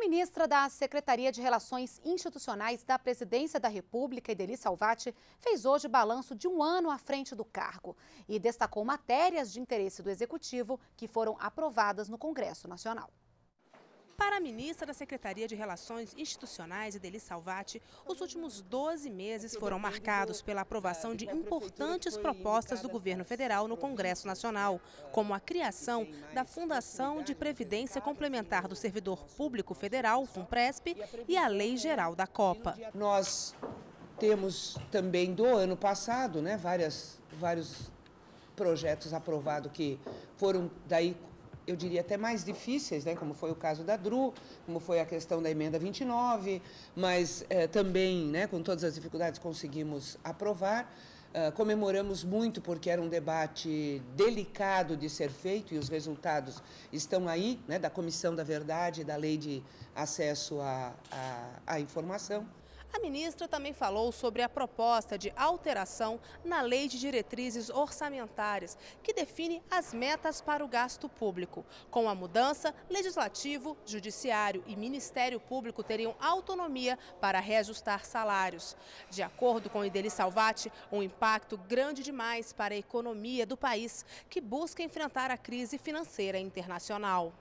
ministra da Secretaria de Relações Institucionais da Presidência da República, Ideli Salvati, fez hoje balanço de um ano à frente do cargo e destacou matérias de interesse do Executivo que foram aprovadas no Congresso Nacional. Para a ministra da Secretaria de Relações Institucionais, Ideli Salvati, os últimos 12 meses foram marcados pela aprovação de importantes propostas do governo federal no Congresso Nacional, como a criação da Fundação de Previdência Complementar do Servidor Público Federal, FUNPRESP, e a Lei Geral da Copa. Nós temos também do ano passado, né, várias, vários projetos aprovados que foram daí eu diria até mais difíceis, né, como foi o caso da DRU, como foi a questão da emenda 29, mas eh, também, né, com todas as dificuldades, conseguimos aprovar. Uh, comemoramos muito porque era um debate delicado de ser feito e os resultados estão aí, né, da Comissão da Verdade, da Lei de Acesso à, à, à Informação. A ministra também falou sobre a proposta de alteração na Lei de Diretrizes Orçamentárias, que define as metas para o gasto público. Com a mudança, Legislativo, Judiciário e Ministério Público teriam autonomia para reajustar salários. De acordo com Ideli Salvati, um impacto grande demais para a economia do país, que busca enfrentar a crise financeira internacional.